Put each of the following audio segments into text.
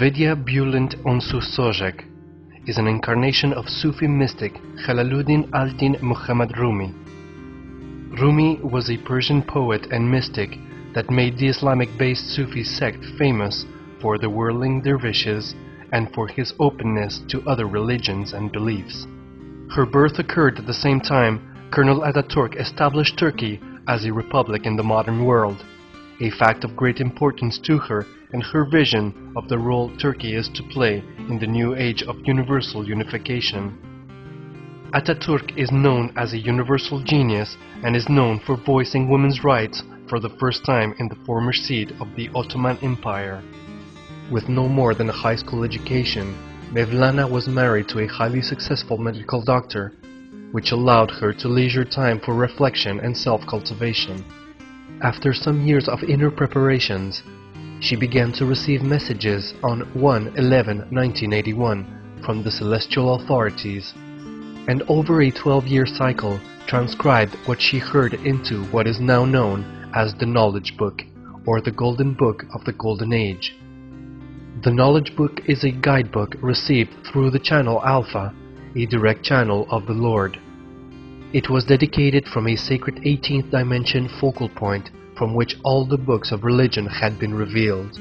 Vedia Bülent Önsü Çorak is an incarnation of Sufi mystic Jalaluddin al-Din Muhammad Rumi. Rumi was a Persian poet and mystic that made the Islamic-based Sufi sect famous for the whirling dervishes and for his openness to other religions and beliefs. Her birth occurred at the same time Kemal Ataturk established Turkey as a republic in the modern world, a fact of great importance to her and her vision of the role Turkey is to play in the new age of universal unification. Ataturk is known as a universal genius and is known for voicing women's rights for the first time in the former seat of the Ottoman Empire. With no more than a high school education, Mevlana was married to a highly successful medical doctor, which allowed her to leisure time for reflection and self-cultivation. After some years of inner preparations, she began to receive messages on 1-11-1981 from the celestial authorities, and over a 12-year cycle transcribed what she heard into what is now known as the Knowledge Book, or the Golden Book of the Golden Age. The Knowledge Book is a guidebook received through the channel Alpha, a direct channel of the Lord. It was dedicated from a sacred 18th dimension focal point from which all the books of religion had been revealed.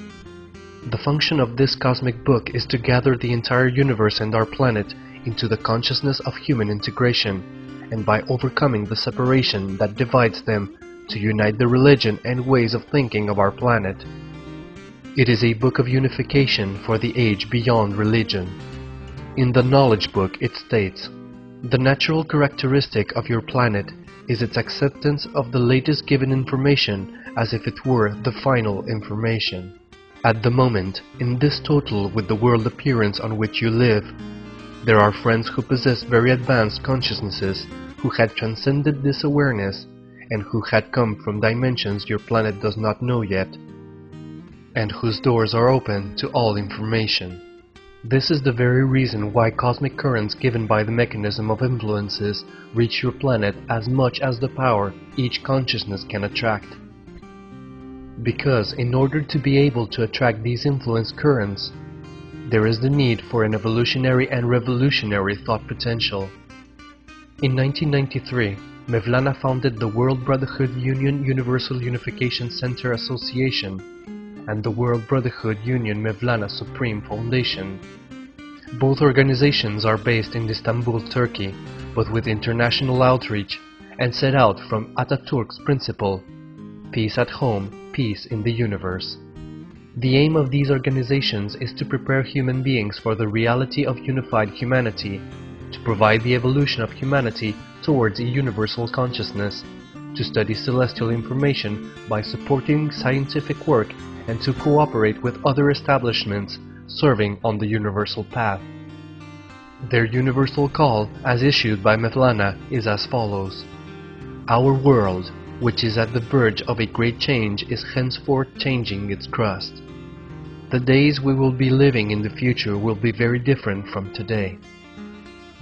The function of this cosmic book is to gather the entire universe and our planet into the consciousness of human integration, and by overcoming the separation that divides them, to unite the religion and ways of thinking of our planet. It is a book of unification for the age beyond religion. In the Knowledge Book it states, The natural characteristic of your planet is its acceptance of the latest given information as if it were the final information. At the moment, in this total with the world appearance on which you live, there are friends who possess very advanced consciousnesses who had transcended this awareness and who had come from dimensions your planet does not know yet, and whose doors are open to all information. This is the very reason why cosmic currents given by the mechanism of influences reach your planet as much as the power each consciousness can attract. Because in order to be able to attract these influence currents, there is the need for an evolutionary and revolutionary thought potential. In 1993, Mevlana founded the World Brotherhood Union Universal Unification Center Association and the World Brotherhood Union Mevlana Supreme Foundation. Both organizations are based in Istanbul, Turkey, but with international outreach and set out from Ataturk's principle, peace at home, peace in the universe. The aim of these organizations is to prepare human beings for the reality of unified humanity, to provide the evolution of humanity towards a universal consciousness, to study celestial information by supporting scientific work and to cooperate with other establishments serving on the universal path. Their universal call, as issued by Mevlana, is as follows. Our world, which is at the verge of a great change, is henceforth changing its crust. The days we will be living in the future will be very different from today.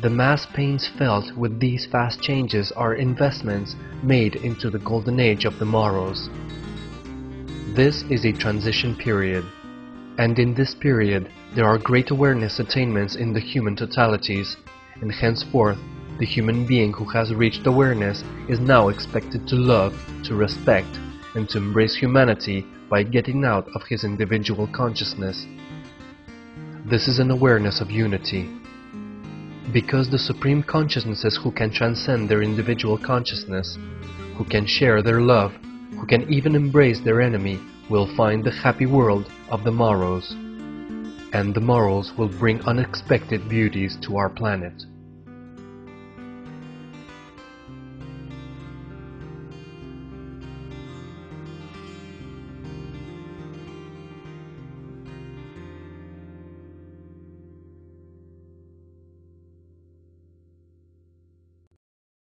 The mass pains felt with these fast changes are investments made into the golden age of the morrows. This is a transition period, and in this period there are great awareness attainments in the human totalities, and henceforth the human being who has reached awareness is now expected to love, to respect, and to embrace humanity by getting out of his individual consciousness. This is an awareness of unity. Because the supreme consciousnesses who can transcend their individual consciousness, who can share their love, who can even embrace their enemy, will find the happy world of the morrows. And the morrows will bring unexpected beauties to our planet.